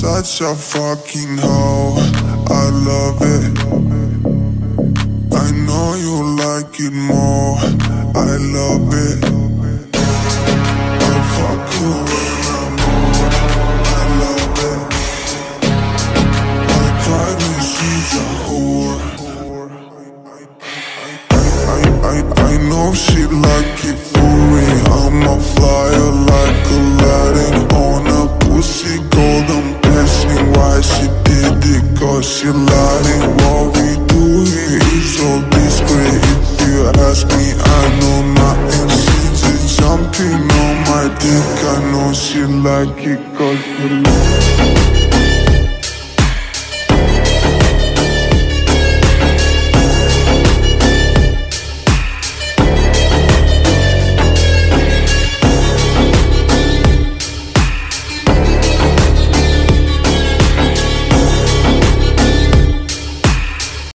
such a fucking hoe. I love it. I know you like it more. I love it. I fuck you when I'm bored. I love it. I cry when she's a whore. I, I, I know she like it She lied. What we do here is so discreet. If you ask me, I know nothing. She just jumping on my dick. I know she like it cause she